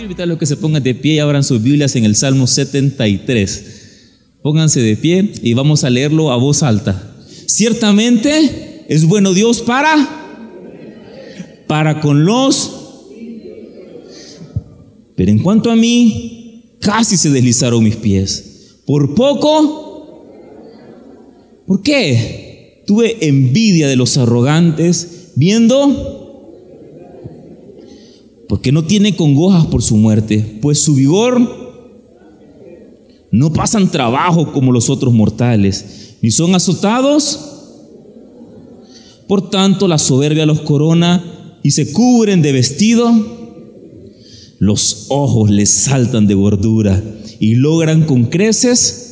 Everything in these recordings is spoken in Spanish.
quiero invitar a los que se pongan de pie y abran sus Biblias en el Salmo 73. Pónganse de pie y vamos a leerlo a voz alta. Ciertamente es bueno Dios para para con los pero en cuanto a mí, casi se deslizaron mis pies. Por poco, ¿por qué? Tuve envidia de los arrogantes viendo, porque no tiene congojas por su muerte, pues su vigor no pasan trabajo como los otros mortales, ni son azotados. Por tanto, la soberbia los corona y se cubren de vestido los ojos les saltan de gordura y logran con creces.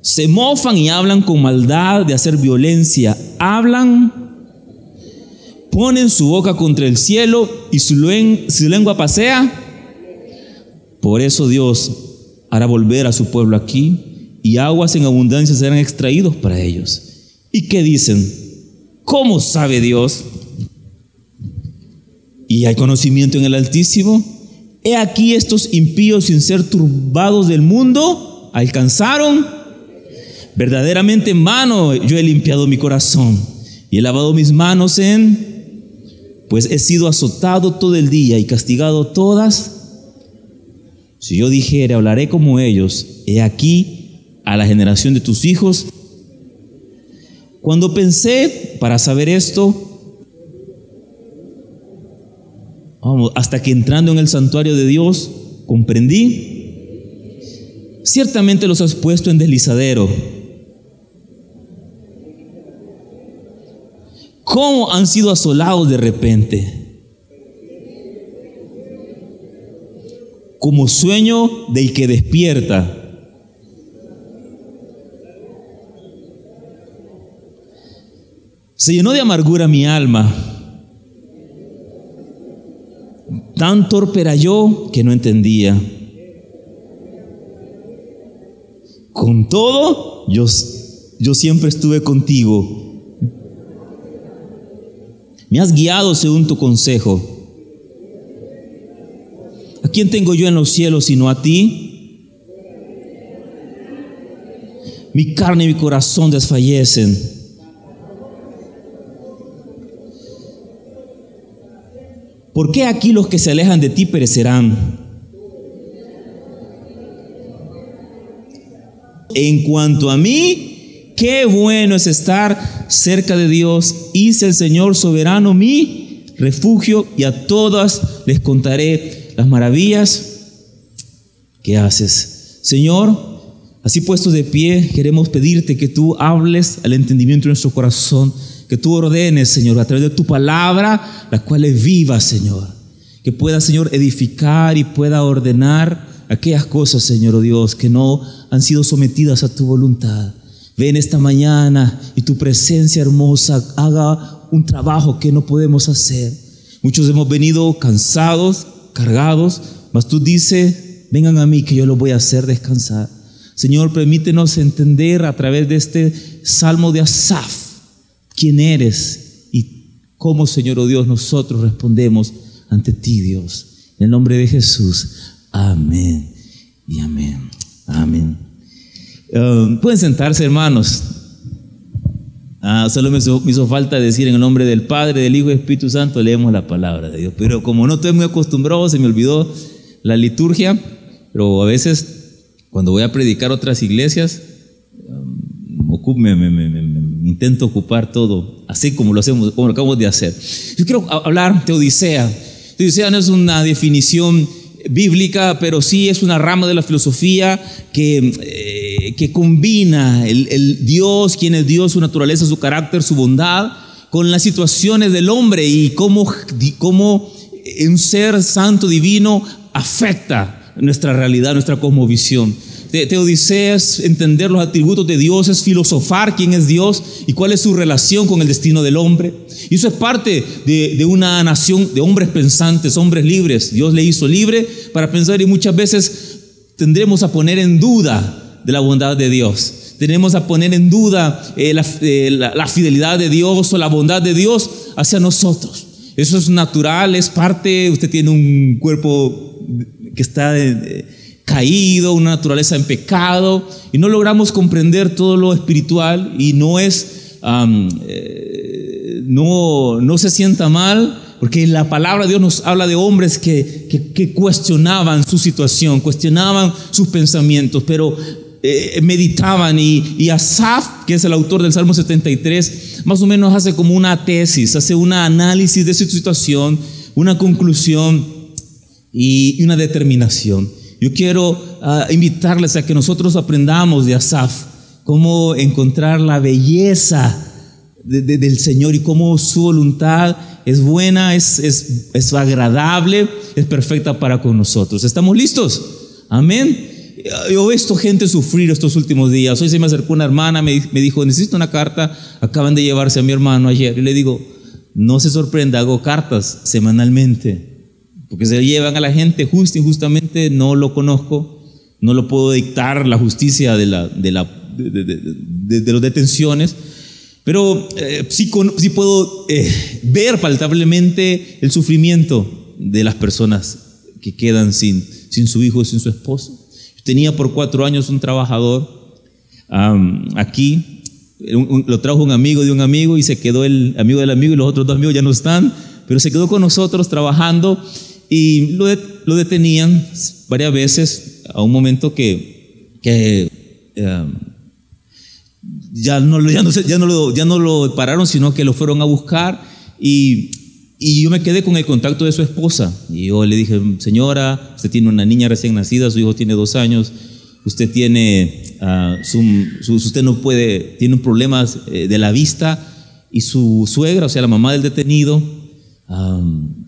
Se mofan y hablan con maldad de hacer violencia. Hablan, ponen su boca contra el cielo y su, su lengua pasea. Por eso Dios hará volver a su pueblo aquí y aguas en abundancia serán extraídos para ellos. ¿Y qué dicen? ¿Cómo sabe Dios? y hay conocimiento en el Altísimo. He aquí estos impíos sin ser turbados del mundo alcanzaron. Verdaderamente en vano yo he limpiado mi corazón y he lavado mis manos en, pues he sido azotado todo el día y castigado todas. Si yo dijere, hablaré como ellos, he aquí a la generación de tus hijos. Cuando pensé para saber esto, hasta que entrando en el santuario de Dios comprendí, ciertamente los has puesto en deslizadero. ¿Cómo han sido asolados de repente? Como sueño del que despierta. Se llenó de amargura mi alma Tan torpe era yo que no entendía. Con todo, yo, yo siempre estuve contigo. Me has guiado según tu consejo. ¿A quién tengo yo en los cielos sino a ti? Mi carne y mi corazón desfallecen ¿Por qué aquí los que se alejan de ti perecerán? En cuanto a mí, qué bueno es estar cerca de Dios. Hice el Señor soberano mi refugio y a todas les contaré las maravillas que haces. Señor, así puestos de pie, queremos pedirte que tú hables al entendimiento de nuestro corazón que tú ordenes, Señor, a través de tu palabra, la cual es viva, Señor. Que pueda, Señor, edificar y pueda ordenar aquellas cosas, Señor oh Dios, que no han sido sometidas a tu voluntad. Ven esta mañana y tu presencia hermosa haga un trabajo que no podemos hacer. Muchos hemos venido cansados, cargados, mas tú dices, vengan a mí que yo los voy a hacer descansar. Señor, permítenos entender a través de este salmo de Asaf quién eres y cómo, Señor, oh Dios, nosotros respondemos ante ti, Dios. En el nombre de Jesús. Amén y amén. Amén. Um, pueden sentarse, hermanos. Ah, solo me hizo, hizo, falta decir en el nombre del Padre, del Hijo y del Espíritu Santo, leemos la palabra de Dios. Pero como no estoy muy acostumbrado, se me olvidó la liturgia, pero a veces cuando voy a predicar otras iglesias, um, me, intento ocupar todo, así como lo hacemos, como acabamos de hacer. Yo quiero hablar de Odisea. Odisea no es una definición bíblica, pero sí es una rama de la filosofía que, eh, que combina el, Dios, quién es Dios, su naturaleza, su carácter, su bondad, con las situaciones del hombre y cómo, cómo un ser santo divino afecta nuestra realidad, nuestra cosmovisión de, Odisea es entender los atributos de Dios, es filosofar quién es Dios y cuál es su relación con el destino del hombre. Y eso es parte de una nación de hombres pensantes, hombres libres. Dios le hizo libre para pensar y muchas veces tendremos a poner en duda de la bondad de Dios. Tenemos a poner en duda eh, la, eh, la, fidelidad de Dios o la bondad de Dios hacia nosotros. Eso es natural, es parte, usted tiene un cuerpo que está eh, caído, una naturaleza en pecado, y no logramos comprender todo lo espiritual y no es, no, no se sienta mal, porque la palabra de Dios nos habla de hombres que, que, cuestionaban su situación, cuestionaban sus pensamientos, pero eh, meditaban y, y, Asaf, que es el autor del Salmo 73, más o menos hace como una tesis, hace un análisis de su situación, una conclusión y, una determinación. Yo quiero ah, invitarles a que nosotros aprendamos de Asaf cómo encontrar la belleza del Señor y cómo su voluntad es buena, es, es, es agradable, es perfecta para con nosotros. ¿Estamos listos? Amén. Yo he visto gente sufrir estos últimos días. Hoy se me acercó una hermana, me, me, dijo, necesito una carta, acaban de llevarse a mi hermano ayer. Y le digo, no se sorprenda, hago cartas semanalmente, porque se llevan a la gente justo injustamente, no lo conozco, no lo puedo dictar la justicia de, la, de, la, de, de, de las detenciones, pero eh, sí, sí, puedo eh, ver palpablemente el sufrimiento de las personas que quedan sin, sin su hijo, sin su esposo. Tenía por cuatro años un trabajador aquí, lo trajo un amigo de un amigo y se quedó el amigo del amigo y los otros dos amigos ya no están, pero se quedó con nosotros trabajando y lo, lo detenían varias veces a un momento que, que ya, no, ya, no, ya, no lo, ya no lo pararon, sino que lo fueron a buscar y y yo me quedé con el contacto de su esposa. Y yo le dije, señora, usted tiene una niña recién nacida, su hijo tiene dos años, usted tiene, uh, su, usted no puede, tiene problemas eh, de la vista y su suegra, o sea, la mamá del detenido,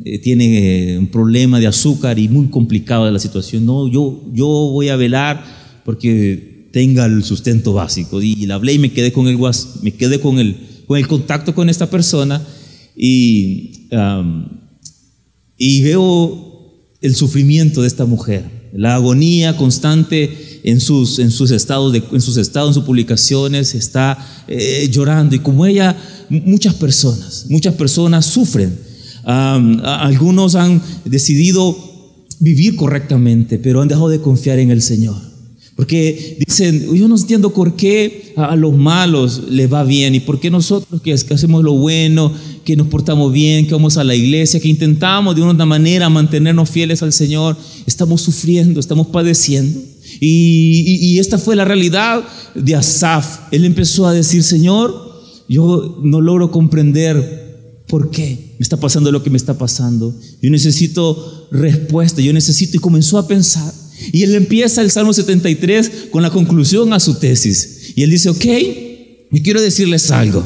eh, tiene un problema de azúcar y muy complicado de la situación. No, yo, yo voy a velar porque tenga el sustento básico. Y, le hablé y me quedé con el, me quedé con el, con el contacto con esta persona y, y veo el sufrimiento de esta mujer, la agonía constante en sus, en sus, estados, en sus estados, en sus publicaciones, está eh, llorando. Y como ella, muchas personas, muchas personas sufren. algunos han decidido vivir correctamente, pero han dejado de confiar en el Señor. Porque dicen, yo no entiendo por qué a los malos les va bien y por qué nosotros que hacemos lo bueno, que nos portamos bien, que vamos a la iglesia, que intentamos de una manera mantenernos fieles al Señor, estamos sufriendo, estamos padeciendo. Y, esta fue la realidad de Asaf. Él empezó a decir, Señor, yo no logro comprender por qué me está pasando lo que me está pasando. Yo necesito respuesta, yo necesito, y comenzó a pensar. Y él empieza el Salmo 73 con la conclusión a su tesis. Y él dice, ok, yo quiero decirles algo.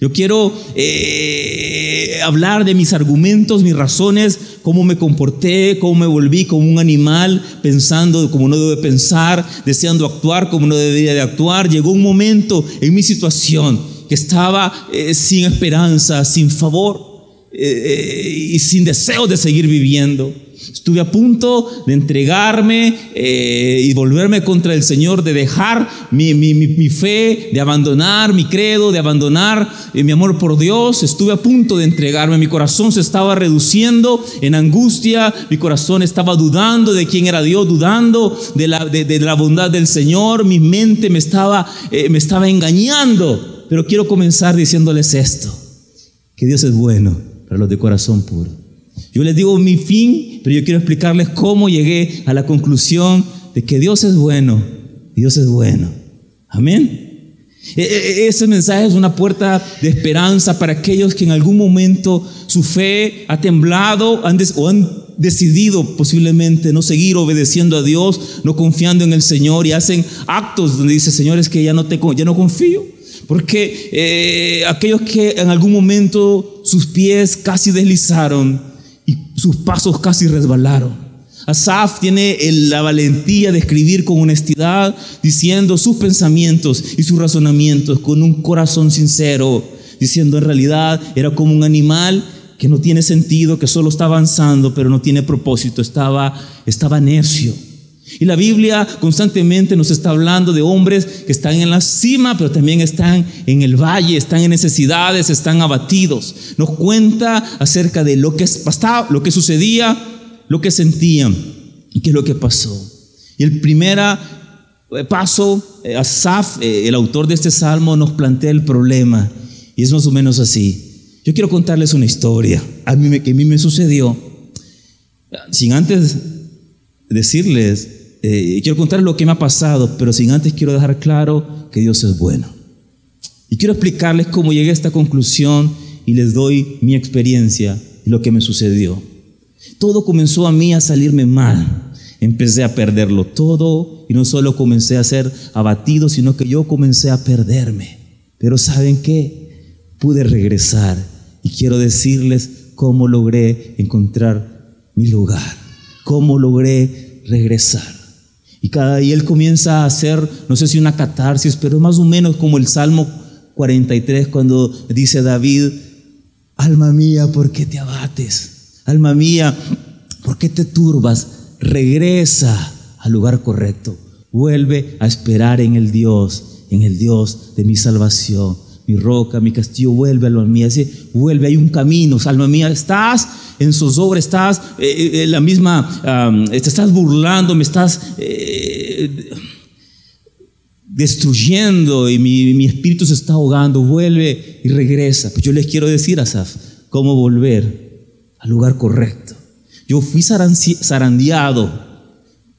Yo quiero eh, hablar de mis argumentos, mis razones, cómo me comporté, cómo me volví como un animal, pensando como no debe pensar, deseando actuar como no debería de actuar. Llegó un momento en mi situación que estaba eh, sin esperanza, sin favor eh, y sin deseo de seguir viviendo. Estuve a punto de entregarme eh, y volverme contra el Señor, de dejar mi, mi, fe, de abandonar mi credo, de abandonar eh, mi amor por Dios. Estuve a punto de entregarme. Mi corazón se estaba reduciendo en angustia. Mi corazón estaba dudando de quién era Dios, dudando de la, de, la bondad del Señor. Mi mente me estaba, eh, me estaba engañando. Pero quiero comenzar diciéndoles esto, que Dios es bueno para los de corazón puro. Yo les digo mi fin, pero yo quiero explicarles cómo llegué a la conclusión de que Dios es bueno. Dios es bueno. Amén. E, e, e, ese mensaje es una puerta de esperanza para aquellos que en algún momento su fe ha temblado o han decidido posiblemente no seguir obedeciendo a Dios, no confiando en el Señor y hacen actos donde dice, Señor, es que ya no, te, ya no confío. Porque eh, aquellos que en algún momento sus pies casi deslizaron, y sus pasos casi resbalaron. Asaf tiene la valentía de escribir con honestidad, diciendo sus pensamientos y sus razonamientos con un corazón sincero, diciendo en realidad era como un animal que no tiene sentido, que solo está avanzando, pero no tiene propósito, estaba, estaba necio. Y la Biblia constantemente nos está hablando de hombres que están en la cima, pero también están en el valle, están en necesidades, están abatidos. Nos cuenta acerca de lo que pasaba, lo que sucedía, lo que sentían y qué es lo que pasó. Y el primer eh, paso, eh, Asaf, eh, el autor de este salmo, nos plantea el problema. Y es más o menos así. Yo quiero contarles una historia a mí, que a mí me sucedió. Sin antes decirles eh, quiero contar lo que me ha pasado, pero sin antes quiero dejar claro que Dios es bueno. Y quiero explicarles cómo llegué a esta conclusión y les doy mi experiencia y lo que me sucedió. Todo comenzó a mí a salirme mal. Empecé a perderlo todo y no solo comencé a ser abatido, sino que yo comencé a perderme. Pero ¿saben qué? Pude regresar y quiero decirles cómo logré encontrar mi lugar, cómo logré regresar. Y, cada, y él comienza a hacer, no sé si una catarsis, pero más o menos como el Salmo 43 cuando dice David, alma mía, ¿por qué te abates? Alma mía, ¿por qué te turbas? Regresa al lugar correcto. Vuelve a esperar en el Dios, en el Dios de mi salvación. Mi roca, mi castillo, vuelve, alma mía. vuelve, hay un camino, alma mía. Estás en zozobra, estás eh, eh, la misma, te estás burlando, me estás eh, destruyendo y mi, espíritu se está ahogando, vuelve y regresa. Pues yo les quiero decir, Asaf, cómo volver al lugar correcto. Yo fui zarandeado,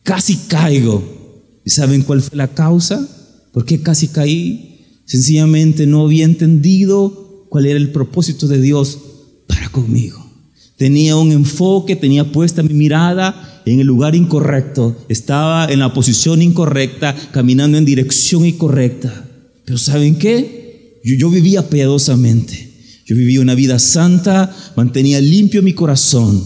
casi caigo. ¿Y saben cuál fue la causa? ¿Por qué casi caí? Sencillamente no había entendido cuál era el propósito de Dios para conmigo. Tenía un enfoque, tenía puesta mi mirada en el lugar incorrecto, estaba en la posición incorrecta, caminando en dirección incorrecta. Pero ¿saben qué? Yo, vivía piadosamente. Yo vivía una vida santa, mantenía limpio mi corazón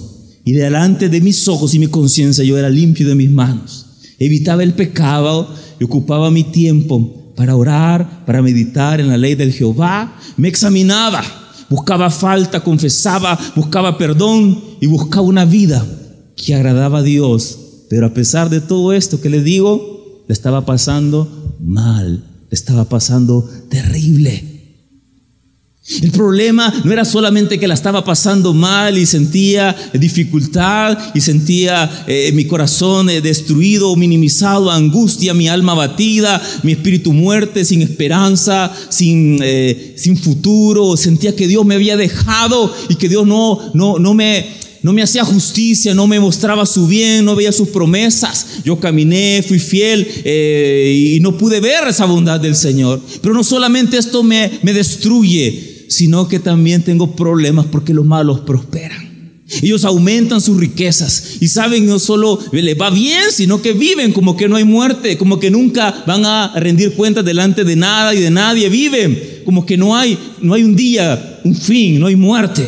y delante de mis ojos y mi conciencia yo era limpio de mis manos. Evitaba el pecado y ocupaba mi tiempo para orar, para meditar en la ley del Jehová. Me examinaba buscaba falta, confesaba, buscaba perdón y buscaba una vida que agradaba a Dios. Pero a pesar de todo esto que le digo, le estaba pasando mal, le estaba pasando terrible. El problema no era solamente que la estaba pasando mal y sentía dificultad y sentía eh, mi corazón eh, destruido minimizado, angustia, mi alma batida, mi espíritu muerte, sin esperanza, sin, eh, sin futuro. Sentía que Dios me había dejado y que Dios no, no, no me, no me hacía justicia, no me mostraba su bien, no veía sus promesas. Yo caminé, fui fiel y no pude ver esa bondad del Señor. Pero no solamente esto me, me destruye, sino que también tengo problemas porque los malos prosperan. Ellos aumentan sus riquezas y saben no solo les va bien, sino que viven como que no hay muerte, como que nunca van a rendir cuentas delante de nada y de nadie, viven como que no hay no hay un día, un fin, no hay muerte.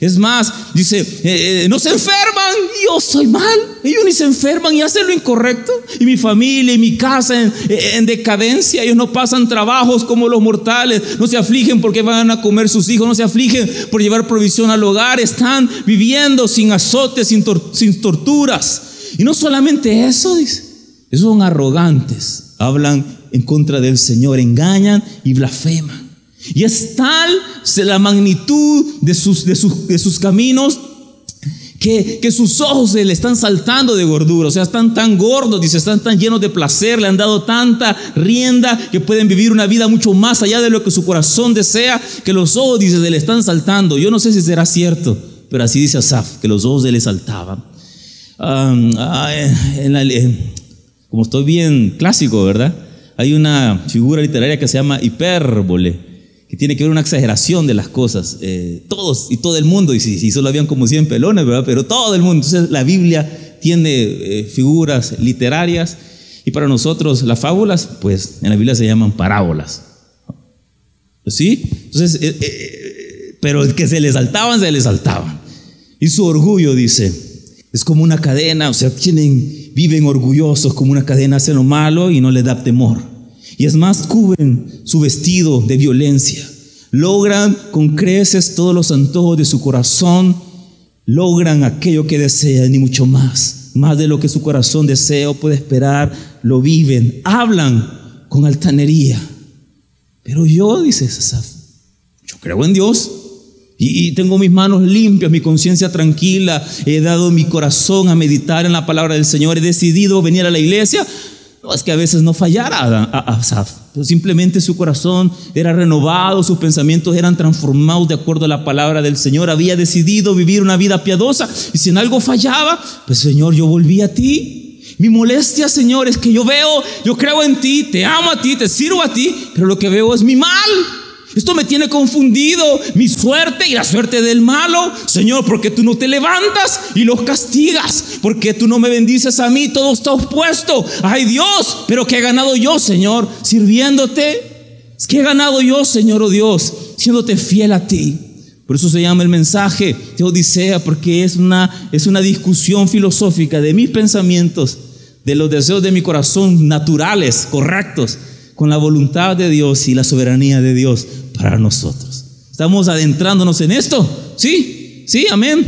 Es más, dice, eh, eh, no se enferman, yo soy mal. Ellos ni se enferman y hacen lo incorrecto. Y mi familia y mi casa en, en, decadencia. Ellos no pasan trabajos como los mortales. No se afligen porque van a comer sus hijos. No se afligen por llevar provisión al hogar. Están viviendo sin azotes, sin, torturas. Y no solamente eso, dice. Son arrogantes. Hablan en contra del Señor. Engañan y blasfeman. Y es tal la magnitud de sus caminos que, sus ojos se le están saltando de gordura, o sea, están tan gordos, dice, están tan llenos de placer, le han dado tanta rienda que pueden vivir una vida mucho más allá de lo que su corazón desea, que los ojos, dice, se le están saltando. Yo no sé si será cierto, pero así dice Asaf, que los ojos se le saltaban. como estoy bien clásico, ¿verdad? Hay una figura literaria que se llama hipérbole que tiene que ver una exageración de las cosas. Eh, todos y todo el mundo, y si, solo habían como 100 pelones, ¿verdad? Pero todo el mundo. Entonces la Biblia tiene eh, figuras literarias y para nosotros las fábulas, pues en la Biblia se llaman parábolas. ¿Sí? Entonces, eh, pero el que se les saltaban, se les saltaban. Y su orgullo, dice, es como una cadena, o sea, tienen, viven orgullosos como una cadena, hacen lo malo y no les da temor. Y es más, cubren su vestido de violencia. Logran con creces todos los antojos de su corazón. Logran aquello que desean y mucho más. más de lo que su corazón desea o puede esperar, lo viven, hablan con altanería. Pero yo, dice Asaf, yo creo en Dios y, tengo mis manos limpias, mi conciencia tranquila, he dado mi corazón a meditar en la palabra del Señor, he decidido venir a la iglesia. No es que a veces no fallara a Asaf, pero simplemente su corazón era renovado, sus pensamientos eran transformados de acuerdo a la palabra del Señor. Había decidido vivir una vida piadosa y si en algo fallaba, pues Señor, yo volví a ti. Mi molestia, Señor, es que yo veo, yo creo en ti, te amo a ti, te sirvo a ti, pero lo que veo es mi mal. Esto me tiene confundido, mi suerte y la suerte del malo. Señor, porque tú no te levantas y los castigas? porque tú no me bendices a mí? Todo está opuesto. Ay Dios, pero ¿qué he ganado yo, Señor, sirviéndote? ¿Qué he ganado yo, Señor, oh Dios, siéndote fiel a ti? Por eso se llama el mensaje de Odisea, porque es una, es una discusión filosófica de mis pensamientos, de los deseos de mi corazón naturales, correctos, con la voluntad de Dios y la soberanía de Dios para nosotros. ¿Estamos adentrándonos en esto? Sí, sí, amén.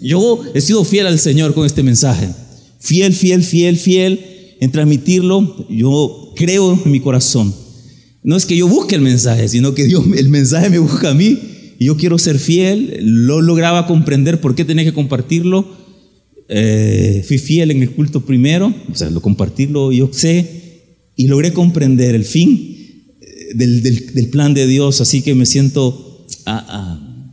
Yo he sido fiel al Señor con este mensaje. Fiel, fiel, fiel, fiel en transmitirlo. Yo creo en mi corazón. No es que yo busque el mensaje, sino que Dios, el mensaje me busca a mí. Y yo quiero ser fiel. Lo lograba comprender por qué tenía que compartirlo. Eh, fui fiel en el culto primero, o sea, lo compartirlo yo sé y logré comprender el fin eh, del, plan de Dios, así que me siento, ah, ah,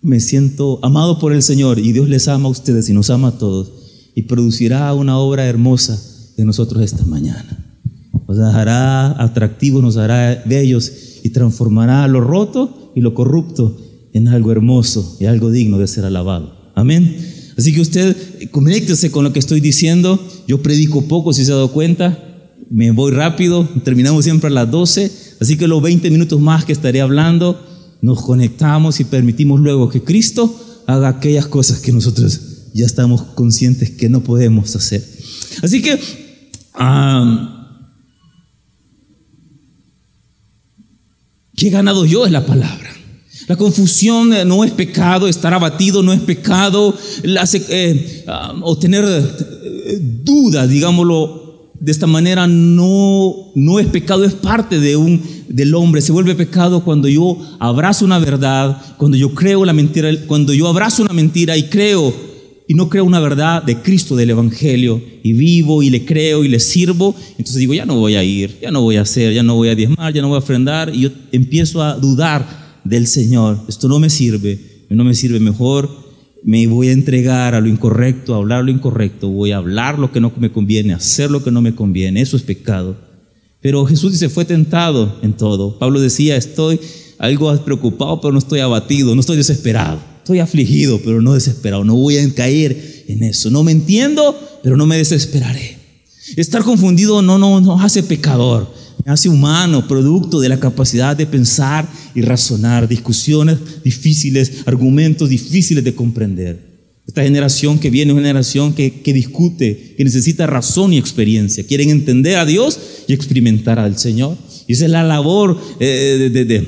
me siento amado por el Señor y Dios les ama a ustedes y nos ama a todos y producirá una obra hermosa de nosotros esta mañana. Nos hará atractivos, nos hará bellos y transformará lo roto y lo corrupto en algo hermoso y algo digno de ser alabado. Amén. Así que usted eh, conéctese con lo que estoy diciendo. Yo predico poco, si se ha dado cuenta. Me voy rápido. Terminamos siempre a las 12. Así que los 20 minutos más que estaré hablando, nos conectamos y permitimos luego que Cristo haga aquellas cosas que nosotros ya estamos conscientes que no podemos hacer. Así que, ¿qué he ganado yo es la palabra? La confusión eh, no es pecado, estar abatido no es pecado, eh, ah, o tener eh, dudas, digámoslo de esta manera, no, no es pecado, es parte de un, del hombre. Se vuelve pecado cuando yo abrazo una verdad, cuando yo creo la mentira, cuando yo abrazo una mentira y creo y no creo una verdad de Cristo, del Evangelio, y vivo y le creo y le sirvo, entonces digo, ya no voy a ir, ya no voy a hacer, ya no voy a diezmar, ya no voy a ofrendar, y yo empiezo a dudar del Señor, esto no me sirve, no me sirve mejor, me voy a entregar a lo incorrecto, a hablar lo incorrecto, voy a hablar lo que no me conviene, hacer lo que no me conviene, eso es pecado. Pero Jesús dice, fue tentado en todo. Pablo decía, estoy algo preocupado, pero no estoy abatido, no estoy desesperado. Estoy afligido, pero no desesperado. No voy a caer en eso. No me entiendo, pero no me desesperaré. Estar confundido no, no, no hace pecador hace humano, producto de la capacidad de pensar y razonar, discusiones difíciles, argumentos difíciles de comprender. Esta generación que viene es una generación que, discute, que necesita razón y experiencia. Quieren entender a Dios y experimentar al Señor. Y esa es la labor eh, de,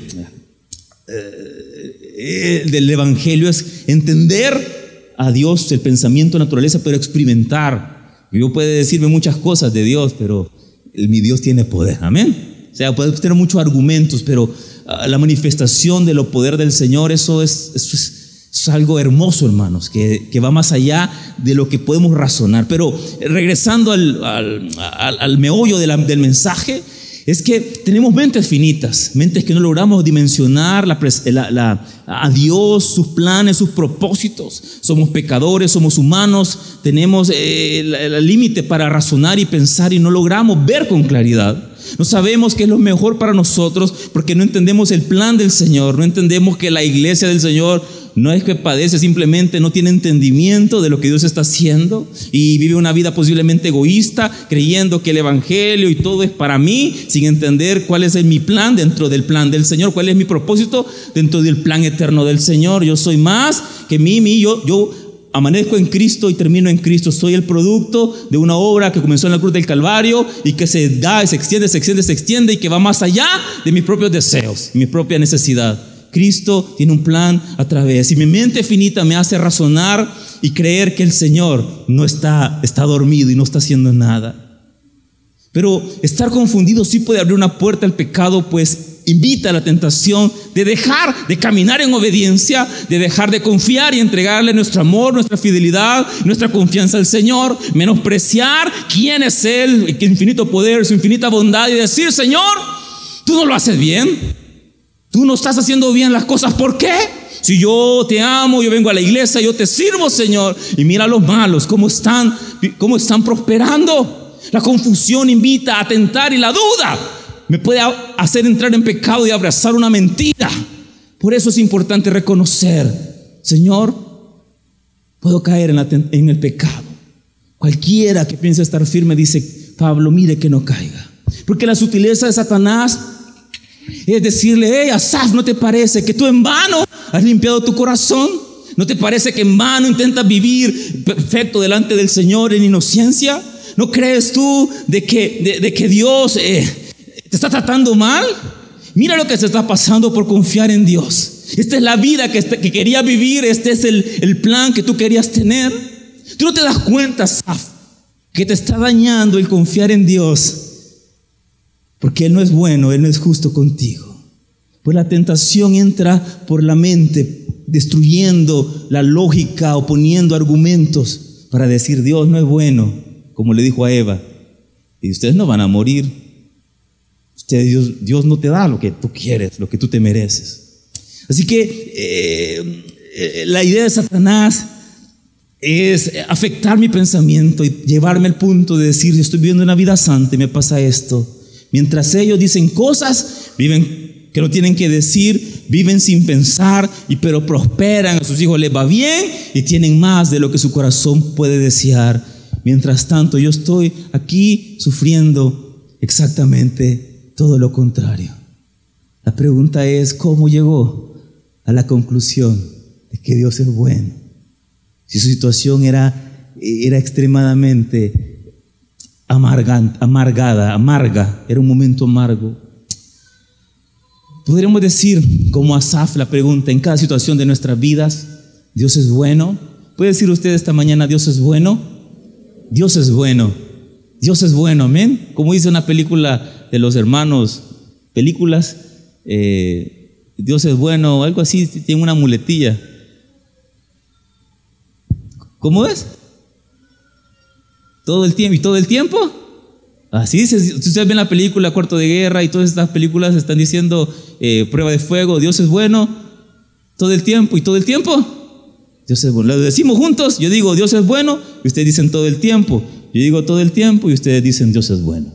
eh, del Evangelio, es entender a Dios, el pensamiento, naturaleza, pero experimentar. Yo puede decirme muchas cosas de Dios, pero mi Dios tiene poder. Amén. O sea, puede tener muchos argumentos, pero ah, la manifestación de lo poder del Señor, eso es, es, algo hermoso, hermanos, que, que, va más allá de lo que podemos razonar. Pero regresando al, al, al, meollo del mensaje, es que tenemos mentes finitas, mentes que no logramos dimensionar la, a Dios, sus planes, sus propósitos. Somos pecadores, somos humanos, tenemos eh, el límite para razonar y pensar y no logramos ver con claridad. No sabemos qué es lo mejor para nosotros porque no entendemos el plan del Señor, no entendemos que la iglesia del Señor no es que padece, simplemente no tiene entendimiento de lo que Dios está haciendo y vive una vida posiblemente egoísta, creyendo que el Evangelio y todo es para mí, sin entender cuál es mi plan dentro del plan del Señor, cuál es mi propósito dentro del plan eterno del Señor. Yo soy más que mí, mí, yo, yo amanezco en Cristo y termino en Cristo. Soy el producto de una obra que comenzó en la cruz del Calvario y que se da, se extiende, se extiende, se extiende y que va más allá de mis propios deseos, mi propia necesidad Cristo tiene un plan a través. Y mi mente finita me hace razonar y creer que el Señor no está, está dormido y no está haciendo nada. Pero estar confundido sí puede abrir una puerta al pecado, pues invita a la tentación de dejar de caminar en obediencia, de dejar de confiar y entregarle nuestro amor, nuestra fidelidad, nuestra confianza al Señor, menospreciar quién es Él, qué infinito poder, su infinita bondad y decir, Señor, tú no lo haces bien, tú no estás haciendo bien las cosas, ¿por qué? Si yo te amo, yo vengo a la iglesia, yo te sirvo, Señor, y mira los malos, cómo están, cómo están prosperando. La confusión invita a tentar y la duda me puede hacer entrar en pecado y abrazar una mentira. Por eso es importante reconocer, Señor, puedo caer en, en el pecado. Cualquiera que piense estar firme dice, Pablo, mire que no caiga. Porque la sutileza de Satanás es decirle, hey, Asaf, ¿no te parece que tú en vano has limpiado tu corazón? ¿No te parece que en vano intentas vivir perfecto delante del Señor en inocencia? ¿No crees tú de que, de, que Dios eh, te está tratando mal? Mira lo que se está pasando por confiar en Dios. Esta es la vida que, que querías vivir, este es el, el, plan que tú querías tener. Tú no te das cuenta, Saf, que te está dañando el confiar en Dios, porque Él no es bueno, Él no es justo contigo. Pues la tentación entra por la mente, destruyendo la lógica, oponiendo argumentos para decir Dios no es bueno, como le dijo a Eva, y ustedes no van a morir. Ustedes, Dios, no te da lo que tú quieres, lo que tú te mereces. Así que eh, eh, la idea de Satanás es afectar mi pensamiento y llevarme al punto de decir, yo estoy viviendo una vida santa y me pasa esto. Mientras ellos dicen cosas, viven que no tienen que decir, viven sin pensar, y pero prosperan, a sus hijos les va bien y tienen más de lo que su corazón puede desear. Mientras tanto, yo estoy aquí sufriendo exactamente todo lo contrario. La pregunta es, ¿cómo llegó a la conclusión de que Dios es bueno? Si su situación era, era extremadamente amargada, amarga, era un momento amargo. Podríamos decir, como Asaf la pregunta, en cada situación de nuestras vidas, Dios es bueno. ¿Puede decir usted esta mañana, Dios es bueno? Dios es bueno. Dios es bueno, amén. Como dice una película de los hermanos, películas, eh, Dios es bueno, algo así, tiene una muletilla. ¿Cómo es? Todo el tiempo. ¿Y todo el tiempo? Así dice, si ustedes ven la película Cuarto de Guerra y todas estas películas están diciendo eh, prueba de fuego, Dios es bueno, todo el tiempo y todo el tiempo. Dios es bueno. Lo decimos juntos, yo digo Dios es bueno y ustedes dicen todo el tiempo. Yo digo todo el tiempo y ustedes dicen Dios es bueno.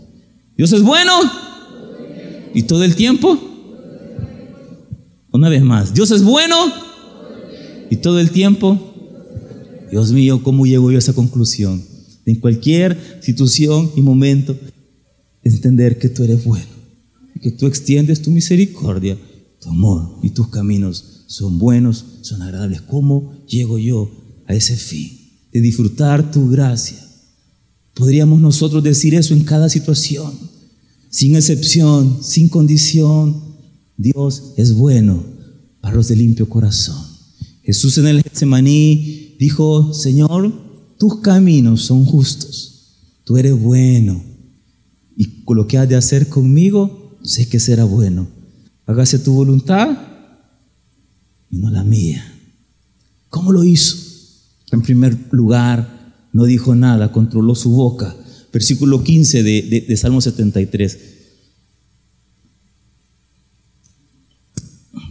Dios es bueno y todo el tiempo. Una vez más, Dios es bueno y todo el tiempo. Dios mío, ¿cómo llego yo a esa conclusión? En cualquier situación y momento, entender que tú eres bueno, y que tú extiendes tu misericordia, tu amor y tus caminos son buenos, son agradables. ¿Cómo llego yo a ese fin de disfrutar tu gracia? Podríamos nosotros decir eso en cada situación, sin excepción, sin condición. Dios es bueno para los de limpio corazón. Jesús en el Getsemaní dijo, Señor, tus caminos son justos, tú eres bueno, y lo que has de hacer conmigo, sé que será bueno. Hágase tu voluntad y no la mía. ¿Cómo lo hizo? En primer lugar, no dijo nada, controló su boca. Versículo 15 de, de, Salmo 73.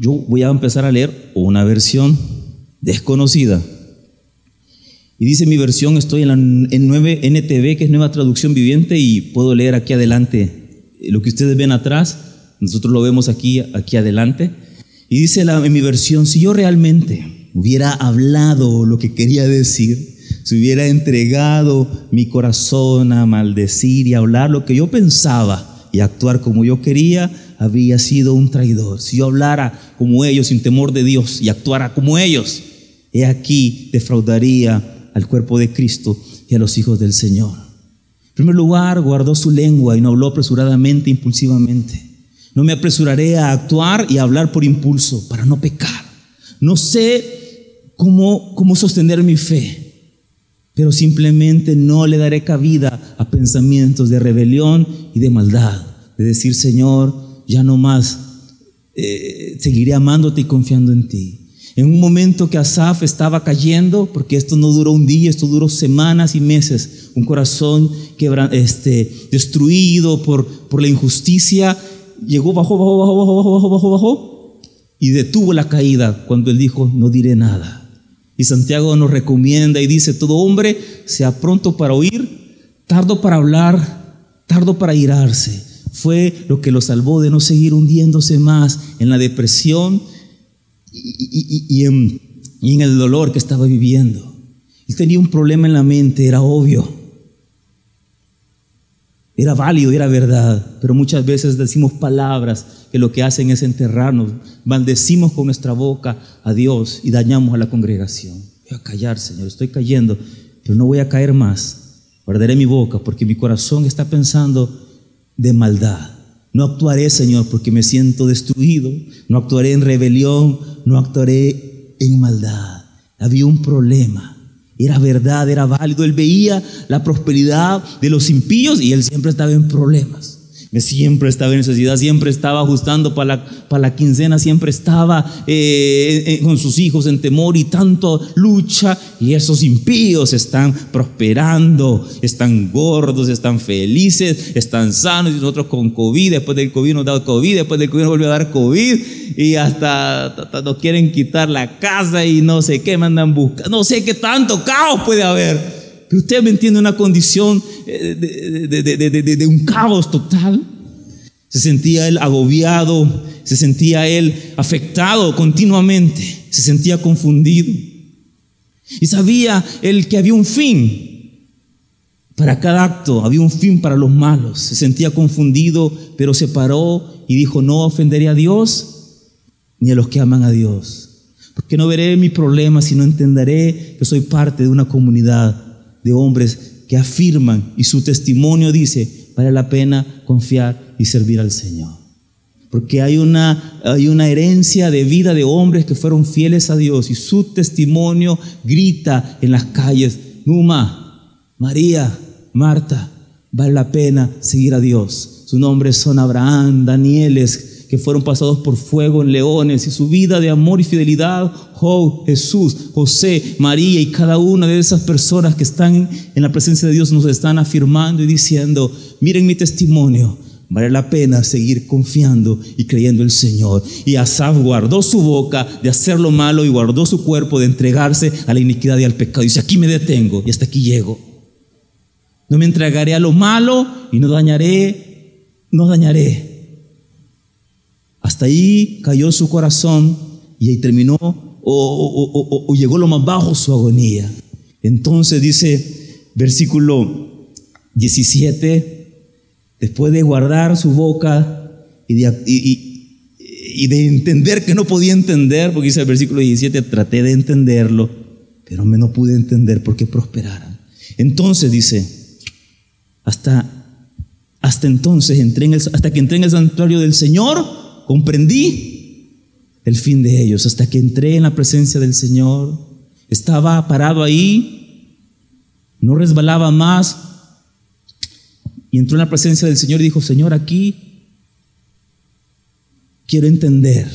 Yo voy a empezar a leer una versión desconocida. Y dice mi versión, estoy en la en 9 NTV, que es nueva traducción viviente, y puedo leer aquí adelante lo que ustedes ven atrás. Nosotros lo vemos aquí, aquí adelante. Y dice la, en mi versión, si yo realmente hubiera hablado lo que quería decir, si hubiera entregado mi corazón a maldecir y hablar lo que yo pensaba y actuar como yo quería, habría sido un traidor. Si yo hablara como ellos sin temor de Dios y actuara como ellos, he aquí defraudaría al cuerpo de Cristo y a los hijos del Señor. En primer lugar, guardó su lengua y no habló apresuradamente, impulsivamente. No me apresuraré a actuar y a hablar por impulso para no pecar. No sé cómo, cómo sostener mi fe, pero simplemente no le daré cabida a pensamientos de rebelión y de maldad. De decir, Señor, ya no más eh, seguiré amándote y confiando en ti. En un momento que Asaf estaba cayendo, porque esto no duró un día, esto duró semanas y meses, un corazón este, destruido por, por la injusticia, llegó, bajó, bajó, bajó, bajó, bajó, bajó, bajó, bajó, y detuvo la caída cuando él dijo, no diré nada. Y Santiago nos recomienda y dice, todo hombre sea pronto para oír, tardo para hablar, tardo para irarse. Fue lo que lo salvó de no seguir hundiéndose más en la depresión y, en, en el dolor que estaba viviendo. Él tenía un problema en la mente, era obvio. Era válido, era verdad, pero muchas veces decimos palabras que lo que hacen es enterrarnos. Maldecimos con nuestra boca a Dios y dañamos a la congregación. Voy a callar, Señor, estoy cayendo, pero no voy a caer más. Guardaré mi boca porque mi corazón está pensando de maldad. No actuaré, Señor, porque me siento destruido. No actuaré en rebelión, no actuaré en maldad. Había un problema. Era verdad, era válido. Él veía la prosperidad de los impíos y él siempre estaba en problemas siempre estaba en necesidad, siempre estaba ajustando para la, quincena, siempre estaba eh, eh, con sus hijos en temor y tanto lucha. Y esos impíos están prosperando, están gordos, están felices, están sanos. Y nosotros con COVID, después del COVID nos da COVID, después del COVID nos volvió a dar COVID. Y hasta, nos quieren quitar la casa y no sé qué, mandan buscar. No sé qué tanto caos puede haber. Pero usted me entiende una condición eh, de, un caos total. Se sentía él agobiado, se sentía él afectado continuamente, se sentía confundido. Y sabía él que había un fin para cada acto, había un fin para los malos. Se sentía confundido, pero se paró y dijo, no ofenderé a Dios ni a los que aman a Dios. Porque no veré mi problema, sino entenderé que soy parte de una comunidad de hombres que afirman y su testimonio dice, vale la pena confiar y servir al Señor. Porque hay una, hay una herencia de vida de hombres que fueron fieles a Dios y su testimonio grita en las calles, Numa, María, Marta, vale la pena seguir a Dios. Sus nombres son Abraham, Danieles, que fueron pasados por fuego en leones y su vida de amor y fidelidad, Job, Jesús, José, María y cada una de esas personas que están en la presencia de Dios nos están afirmando y diciendo, miren mi testimonio, vale la pena seguir confiando y creyendo en el Señor. Y Asaf guardó su boca de hacer lo malo y guardó su cuerpo de entregarse a la iniquidad y al pecado. Y dice, aquí me detengo y hasta aquí llego. No me entregaré a lo malo y no dañaré, no dañaré hasta ahí cayó su corazón y ahí terminó o, llegó lo más bajo su agonía. Entonces dice versículo 17, después de guardar su boca y de, entender que no podía entender, porque dice el versículo 17, traté de entenderlo, pero me no pude entender por qué prosperaran. Entonces dice, hasta, hasta entonces entré en hasta que entré en el santuario del Señor, comprendí el fin de ellos hasta que entré en la presencia del Señor. Estaba parado ahí, no resbalaba más. Y entró en la presencia del Señor y dijo, Señor, aquí quiero entender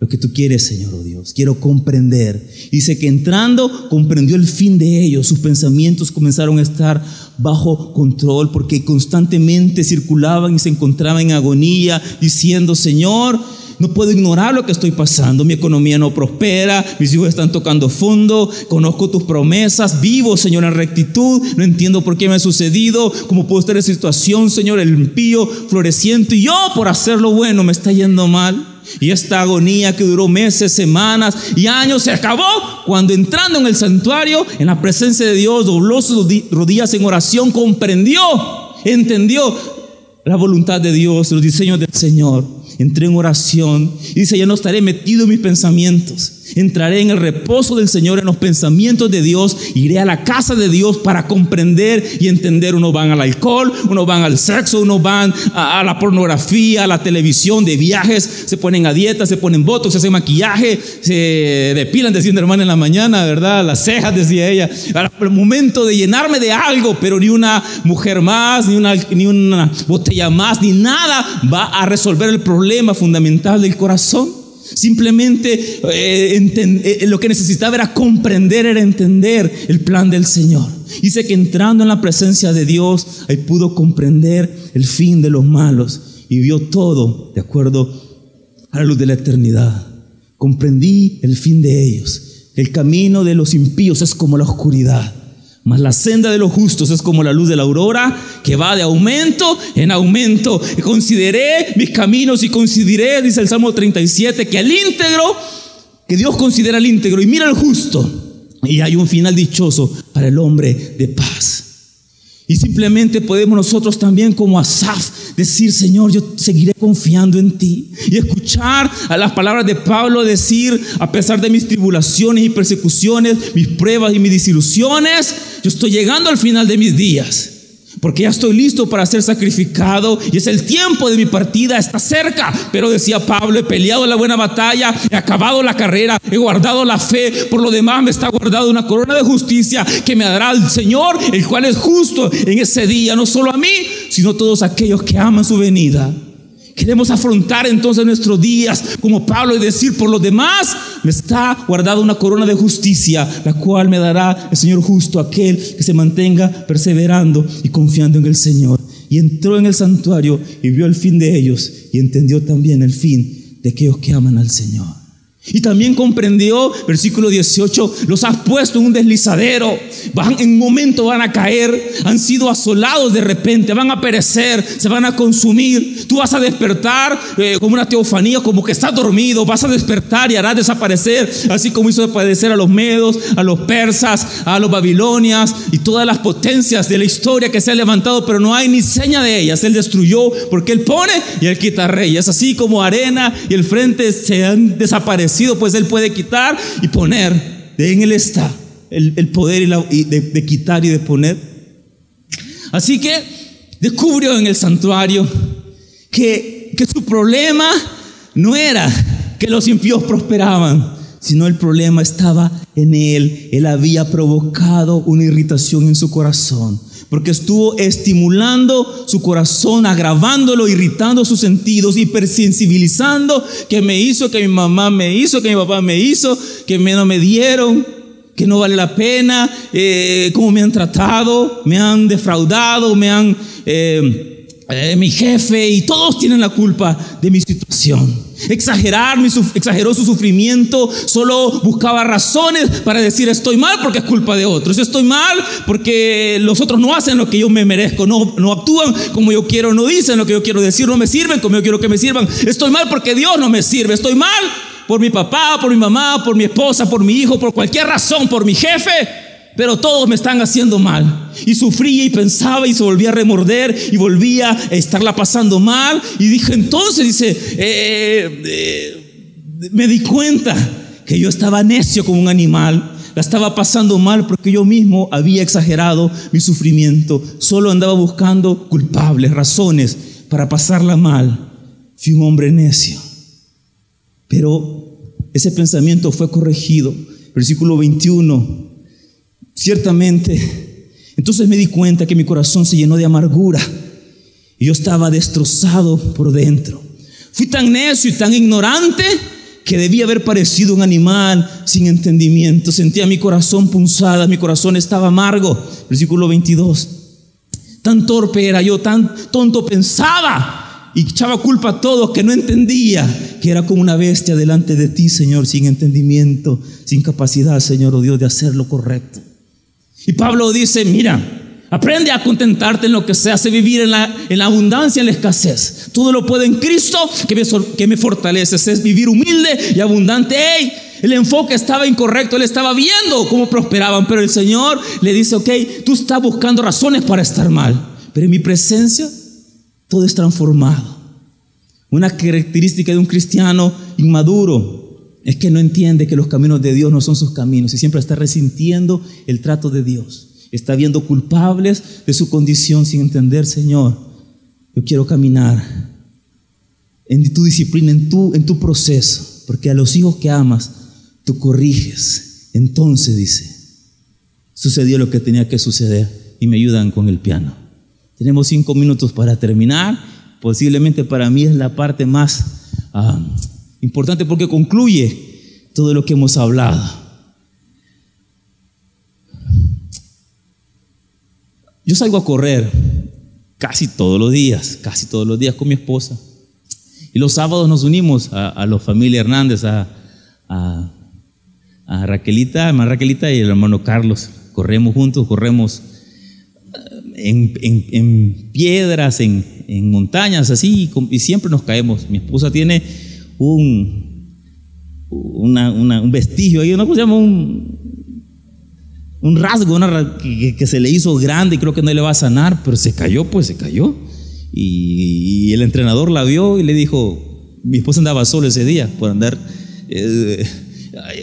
lo que tú quieres, Señor, oh Dios. Quiero comprender. Dice que entrando comprendió el fin de ellos. Sus pensamientos comenzaron a estar bajo control porque constantemente circulaban y se encontraban en agonía diciendo, Señor, no puedo ignorar lo que estoy pasando. Mi economía no prospera, mis hijos están tocando fondo, conozco tus promesas, vivo, Señor, en rectitud. No entiendo por qué me ha sucedido, cómo puedo estar en situación, Señor, el impío floreciente y yo por hacer lo bueno me está yendo mal. Y esta agonía que duró meses, semanas y años se acabó cuando entrando en el santuario, en la presencia de Dios, dobló sus rodillas en oración, comprendió, entendió la voluntad de Dios, los diseños del Señor. Entré en oración y dice, ya no estaré metido en mis pensamientos. Entraré en el reposo del Señor, en los pensamientos de Dios. Iré a la casa de Dios para comprender y entender. Unos van al alcohol, unos van al sexo, unos van a, la pornografía, a la televisión, de viajes, se ponen a dieta, se ponen botox, se hacen maquillaje, se depilan, decía una hermana en la mañana, ¿verdad? Las cejas, decía ella. El momento de llenarme de algo, pero ni una mujer más, ni una, ni una botella más, ni nada va a resolver el problema fundamental del corazón. Simplemente eh, eh, lo que necesitaba era comprender, era entender el plan del Señor. Dice que entrando en la presencia de Dios, ahí pudo comprender el fin de los malos y vio todo de acuerdo a la luz de la eternidad. Comprendí el fin de ellos. El camino de los impíos es como la oscuridad. Mas la senda de los justos es como la luz de la aurora que va de aumento en aumento. consideré mis caminos y consideré, dice el Salmo 37, que el íntegro, que Dios considera el íntegro y mira al justo. Y hay un final dichoso para el hombre de paz. Y simplemente podemos nosotros también como Asaf decir, Señor, yo seguiré confiando en ti. Y escuchar a las palabras de Pablo decir, a pesar de mis tribulaciones y persecuciones, mis pruebas y mis desilusiones, yo estoy llegando al final de mis días. Porque ya estoy listo para ser sacrificado y es el tiempo de mi partida, está cerca. Pero decía Pablo, he peleado la buena batalla, he acabado la carrera, he guardado la fe. Por lo demás me está guardado una corona de justicia que me dará el Señor, el cual es justo en ese día, no solo a mí, sino a todos aquellos que aman su venida. Queremos afrontar entonces nuestros días como Pablo y decir, por los demás me está guardada una corona de justicia, la cual me dará el Señor justo, aquel que se mantenga perseverando y confiando en el Señor. Y entró en el santuario y vio el fin de ellos y entendió también el fin de aquellos que aman al Señor. Y también comprendió, versículo 18, los has puesto en un deslizadero, van, en un momento van a caer, han sido asolados de repente, van a perecer, se van a consumir. Tú vas a despertar eh, como una teofanía, como que estás dormido, vas a despertar y harás desaparecer, así como hizo desaparecer a los medos, a los persas, a los babilonias y todas las potencias de la historia que se han levantado, pero no hay ni seña de ellas. Él destruyó porque Él pone y Él quita reyes, así como arena y el frente se han desaparecido pues Él puede quitar y poner. En Él está el, poder de, quitar y de poner. Así que descubrió en el santuario que, que su problema no era que los impíos prosperaban, sino el problema estaba en él. Él había provocado una irritación en su corazón porque estuvo estimulando su corazón, agravándolo, irritando sus sentidos, hipersensibilizando, que me hizo, que mi mamá me hizo, que mi papá me hizo, que me no me dieron, que no vale la pena, eh, cómo me han tratado, me han defraudado, me han... Eh, eh, mi jefe y todos tienen la culpa de mi situación. Exagerar, exageró su sufrimiento, solo buscaba razones para decir estoy mal porque es culpa de otros, estoy mal porque los otros no hacen lo que yo me merezco, no, no actúan como yo quiero, no dicen lo que yo quiero decir, no me sirven como yo quiero que me sirvan, estoy mal porque Dios no me sirve, estoy mal por mi papá, por mi mamá, por mi esposa, por mi hijo, por cualquier razón, por mi jefe pero todos me están haciendo mal. Y sufría y pensaba y se volvía a remorder y volvía a estarla pasando mal. Y dije, entonces, dice, eh, eh, me di cuenta que yo estaba necio como un animal. La estaba pasando mal porque yo mismo había exagerado mi sufrimiento. Solo andaba buscando culpables, razones para pasarla mal. Fui un hombre necio. Pero ese pensamiento fue corregido. Versículo 21 Ciertamente, entonces me di cuenta que mi corazón se llenó de amargura y yo estaba destrozado por dentro. Fui tan necio y tan ignorante que debía haber parecido un animal sin entendimiento. Sentía mi corazón punzada, mi corazón estaba amargo. Versículo 22. Tan torpe era yo, tan tonto pensaba y echaba culpa a todos que no entendía que era como una bestia delante de ti, Señor, sin entendimiento, sin capacidad, Señor, oh Dios, de hacer lo correcto. Y Pablo dice, mira, aprende a contentarte en lo que se hace vivir en la, en la abundancia, en la escasez. Todo lo puedo en Cristo que me, que me fortalece. Es vivir humilde y abundante. el enfoque estaba incorrecto. Él estaba viendo cómo prosperaban. Pero el Señor le dice, ok, tú estás buscando razones para estar mal. Pero en mi presencia todo es transformado. Una característica de un cristiano inmaduro Es que no entiende que los caminos de Dios no son sus caminos y siempre está resintiendo el trato de Dios. Está viendo culpables de su condición sin entender, Señor, yo quiero caminar en tu disciplina, en tu, en tu proceso, porque a los hijos que amas, tú corriges. Entonces dice, sucedió lo que tenía que suceder y me ayudan con el piano. Tenemos cinco minutos para terminar. Posiblemente para mí es la parte más ah, importante porque concluye todo lo que hemos hablado. Yo salgo a correr casi todos los días, casi todos los días con mi esposa. Y los sábados nos unimos a, la familia Hernández, a, a, a Raquelita, a Raquelita y el hermano Carlos. Corremos juntos, corremos en, piedras, en, montañas, así, y, siempre nos caemos. Mi esposa tiene un, un vestigio ahí, ¿no? ¿Cómo se llama? Un, un rasgo que, se le hizo grande y creo que no le va a sanar, pero se cayó, pues se cayó. Y, el entrenador la vio y le dijo, mi esposa andaba solo ese día por andar, eh,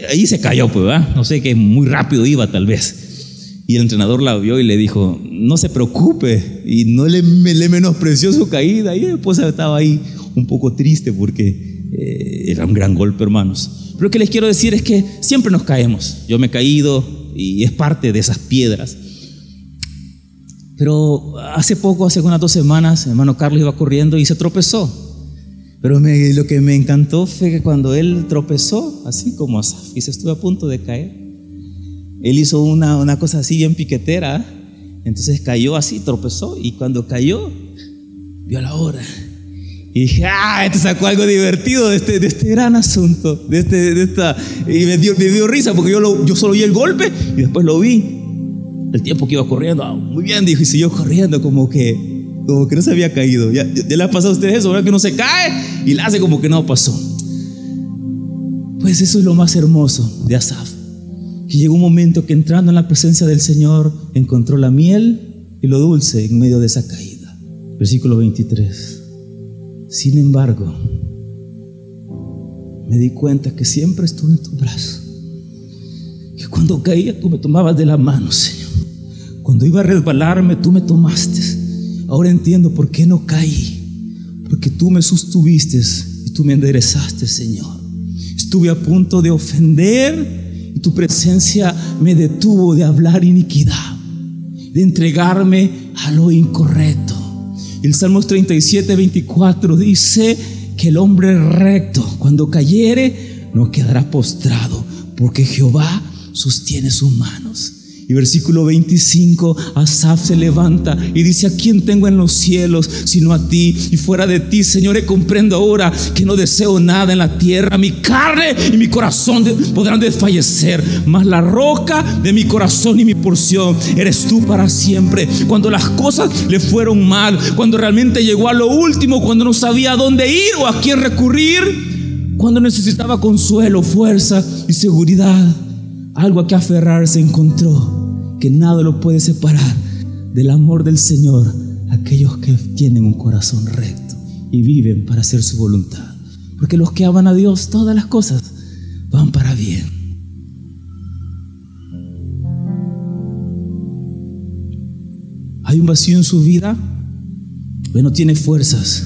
ahí se cayó, pues. No sé, que muy rápido iba tal vez. Y el entrenador la vio y le dijo, no se preocupe. Y no le, le menospreció su caída. Y mi esposa estaba ahí un poco triste porque eh, era un gran golpe, hermanos. Pero lo que les quiero decir es que siempre nos caemos. Yo me he caído y es parte de esas piedras. Pero hace poco, hace unas dos semanas, hermano Carlos iba corriendo y se tropezó. Pero lo que me encantó fue que cuando él tropezó, así como y se estuvo a punto de caer, él hizo una, una cosa así bien piquetera, entonces cayó así, tropezó, y cuando cayó, vio la hora. Y dije, ah, este sacó algo divertido de este, de este gran asunto, de, este, de esta... Y me dio, me dio risa porque yo, lo, yo solo vi el golpe y después lo vi. El tiempo que iba corriendo, ah, muy bien, dijo, y siguió corriendo como que, como que no se había caído. Ya, ya le ha pasado a ustedes eso, ¿verdad? Que no se cae y la hace como que no pasó. Pues eso es lo más hermoso de Asaf que llegó un momento que entrando en la presencia del Señor encontró la miel y lo dulce en medio de esa caída. Versículo 23. Sin embargo, me di cuenta que siempre estuve en tu brazo. Que cuando caía tú me tomabas de la mano, Señor. Cuando iba a resbalarme tú me tomaste. Ahora entiendo por qué no caí. Porque tú me sostuviste y tú me enderezaste, Señor. Estuve a punto de ofender tu presencia me detuvo de hablar iniquidad, de entregarme a lo incorrecto. El Salmos 37, 24 dice que el hombre recto, cuando cayere, no quedará postrado, porque Jehová sostiene sus manos. Y versículo 25, Asaf se levanta y dice, ¿a quién tengo en los cielos sino a ti? Y fuera de ti, Señor, comprendo ahora que no deseo nada en la tierra. Mi carne y mi corazón podrán desfallecer, mas la roca de mi corazón y mi porción eres tú para siempre. Cuando las cosas le fueron mal, cuando realmente llegó a lo último, cuando no sabía a dónde ir o a quién recurrir, cuando necesitaba consuelo, fuerza y seguridad algo a que aferrarse encontró, que nada lo puede separar del amor del Señor, aquellos que tienen un corazón recto y viven para hacer su voluntad. Porque los que aman a Dios, todas las cosas van para bien. Hay un vacío en su vida, pero no tiene fuerzas,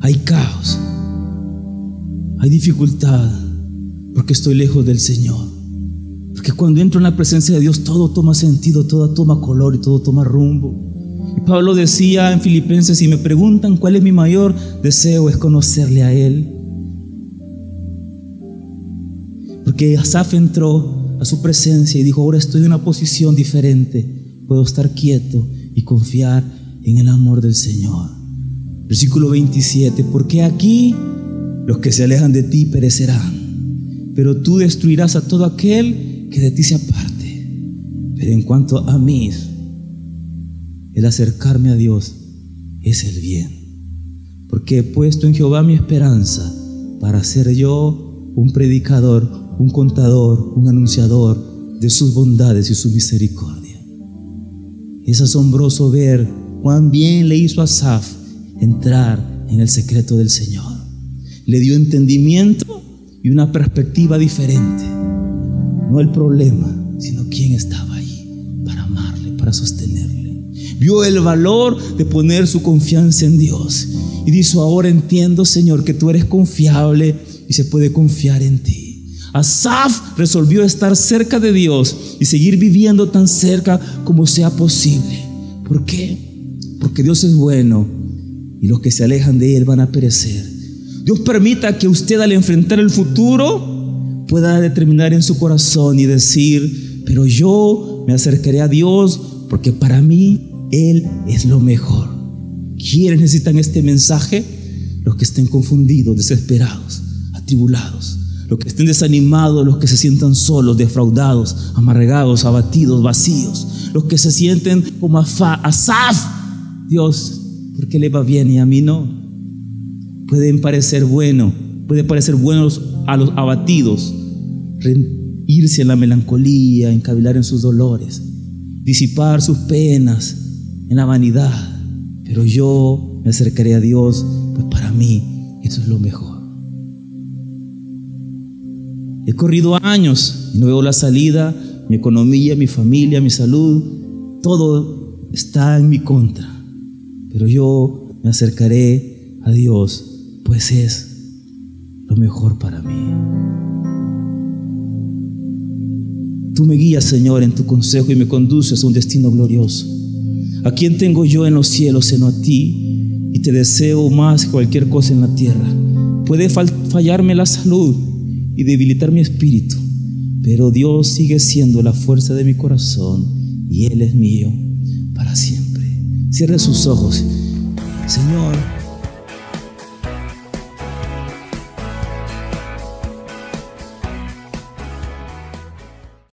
hay caos, hay dificultad, porque estoy lejos del Señor. Porque cuando entro en la presencia de Dios todo toma sentido, todo toma color y todo toma rumbo. Y Pablo decía en Filipenses, si me preguntan cuál es mi mayor deseo, es conocerle a Él. Porque Asaf entró a su presencia y dijo, ahora estoy en una posición diferente, puedo estar quieto y confiar en el amor del Señor. Versículo 27, porque aquí los que se alejan de ti perecerán, pero tú destruirás a todo aquel que de ti se aparte. Pero en cuanto a mí, el acercarme a Dios es el bien. Porque he puesto en Jehová mi esperanza para ser yo un predicador, un contador, un anunciador de sus bondades y su misericordia. Es asombroso ver cuán bien le hizo a Saf entrar en el secreto del Señor. Le dio entendimiento y una perspectiva diferente. No el problema, sino quién estaba ahí para amarle, para sostenerle. Vio el valor de poner su confianza en Dios. Y dijo, ahora entiendo, Señor, que tú eres confiable y se puede confiar en ti. Asaf resolvió estar cerca de Dios y seguir viviendo tan cerca como sea posible. ¿Por qué? Porque Dios es bueno y los que se alejan de Él van a perecer. Dios permita que usted al enfrentar el futuro pueda determinar en su corazón y decir, pero yo me acercaré a Dios porque para mí Él es lo mejor. ¿Quiénes necesitan este mensaje? Los que estén confundidos, desesperados, atribulados, los que estén desanimados, los que se sientan solos, defraudados, amargados, abatidos, vacíos, los que se sienten como Asaf. Dios, ¿por qué le va bien y a mí no? Pueden parecer bueno, puede parecer buenos a los abatidos, irse en la melancolía, encabilar en sus dolores, disipar sus penas en la vanidad. Pero yo me acercaré a Dios, pues para mí eso es lo mejor. He corrido años y no veo la salida, mi economía, mi familia, mi salud, todo está en mi contra. Pero yo me acercaré a Dios, pues es lo mejor para mí. Tú me guías, Señor, en tu consejo y me conduces a un destino glorioso. ¿A quién tengo yo en los cielos, sino a ti? Y te deseo más que cualquier cosa en la tierra. Puede fallarme la salud y debilitar mi espíritu, pero Dios sigue siendo la fuerza de mi corazón y Él es mío para siempre. Cierre sus ojos. Señor,